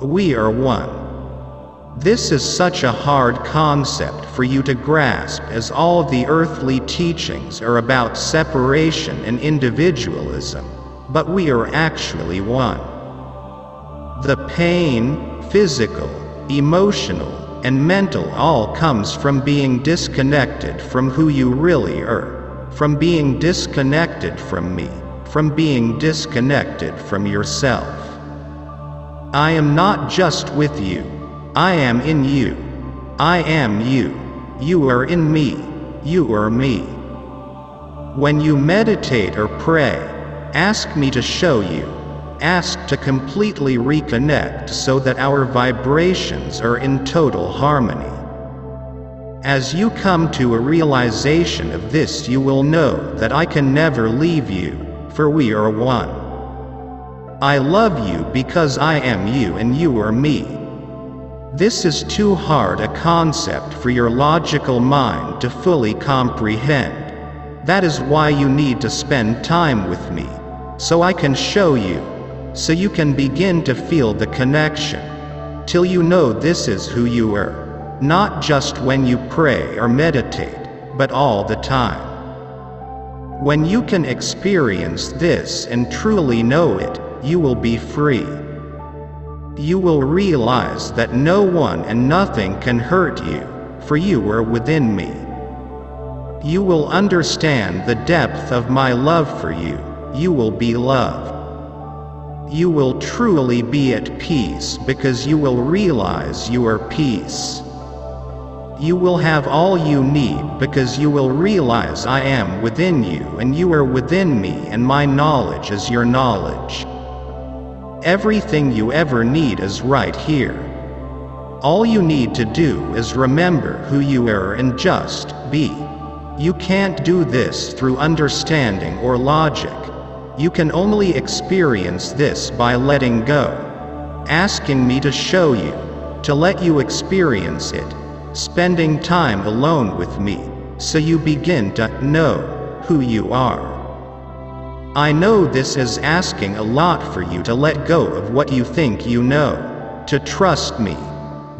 We are one. This is such a hard concept for you to grasp as all the earthly teachings are about separation and individualism, but we are actually one. The pain, physical, emotional, and mental all comes from being disconnected from who you really are, from being disconnected from me, from being disconnected from yourself. I am not just with you, I am in you. I am you. You are in me. You are me. When you meditate or pray, ask me to show you. Ask to completely reconnect so that our vibrations are in total harmony. As you come to a realization of this, you will know that I can never leave you, for we are one. I love you because I am you and you are me. This is too hard a concept for your logical mind to fully comprehend. That is why you need to spend time with me, so I can show you, so you can begin to feel the connection, till you know this is who you are, not just when you pray or meditate, but all the time. When you can experience this and truly know it, you will be free you will realize that no one and nothing can hurt you, for you are within me. You will understand the depth of my love for you, you will be loved. You will truly be at peace because you will realize you are peace. You will have all you need because you will realize I am within you and you are within me and my knowledge is your knowledge. Everything you ever need is right here. All you need to do is remember who you are and just be. You can't do this through understanding or logic. You can only experience this by letting go. Asking me to show you, to let you experience it, spending time alone with me, so you begin to know who you are. I know this is asking a lot for you to let go of what you think you know, to trust me.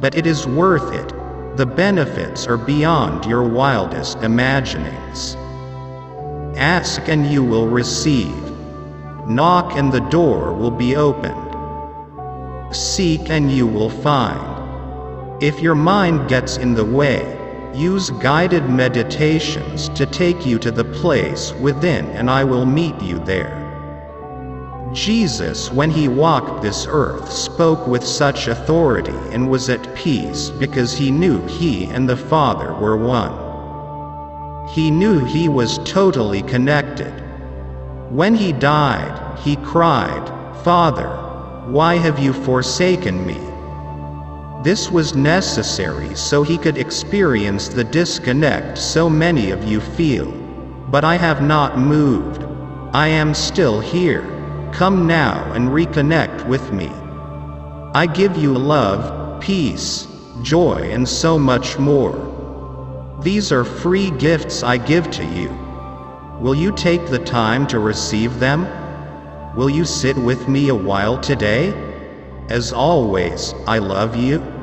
But it is worth it. The benefits are beyond your wildest imaginings. Ask and you will receive. Knock and the door will be opened. Seek and you will find. If your mind gets in the way, Use guided meditations to take you to the place within, and I will meet you there. Jesus, when he walked this earth, spoke with such authority and was at peace because he knew he and the Father were one. He knew he was totally connected. When he died, he cried, Father, why have you forsaken me? This was necessary so he could experience the disconnect so many of you feel. But I have not moved. I am still here. Come now and reconnect with me. I give you love, peace, joy, and so much more. These are free gifts I give to you. Will you take the time to receive them? Will you sit with me a while today? As always, I love you.